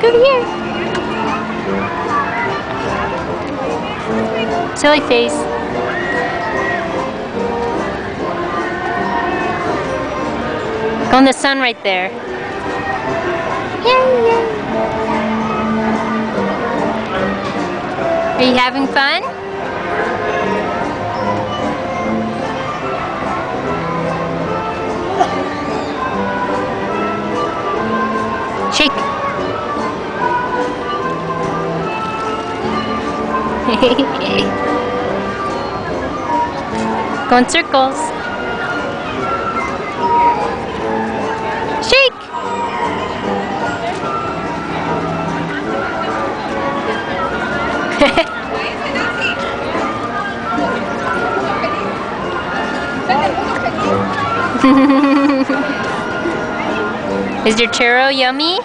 Look over here. Silly face. Go in the sun right there. Are you having fun? Go circles. Shake. Is your churro yummy?